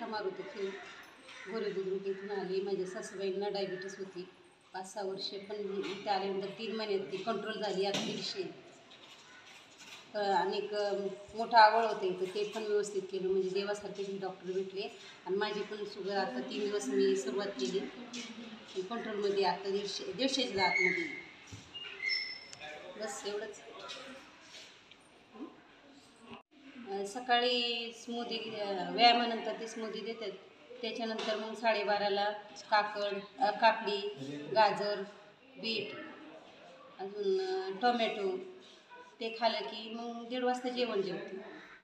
मारुती खेळ गोरे बुद्रुक इथून आली. माझ्या सासूबाईंना डायबिटीस होती. पाच सहा वर्षे पण इथे आल्यानंतर तीन महिन्यात ती कंट्रोल झाली आता दीडशे आणि एक मोठं आवड होतं इथं. ते पण व्यवस्थित केलं. म्हणजे देवासारखे डॉक्टर भेटले. आणि माझी पण शुगर आता तीन दिवस मी सुरुवात केली. कंट्रोलमध्ये आता दीडशे दीडशेच्या आतमध्ये. बस एवढंच. सकाळी स्मूदी व्यायामानंतर ते स्मूदी देतात. त्याच्यानंतर मग साडेबाराला काकड काकडी गाजर बीट अजून टोमॅटो ते खाल्लं की मग दीड वाजता जेवण जेवते